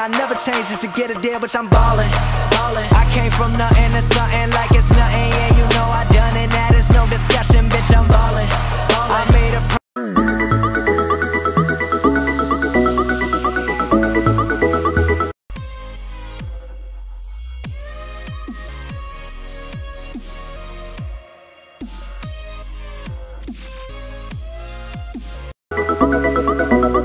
I never change just to get a deal, but I'm ballin', ballin'. I came from nothing to something like it's nothing. Yeah, you know I done it. That is no discussion, bitch. I'm ballin', ballin'. I made a. Thank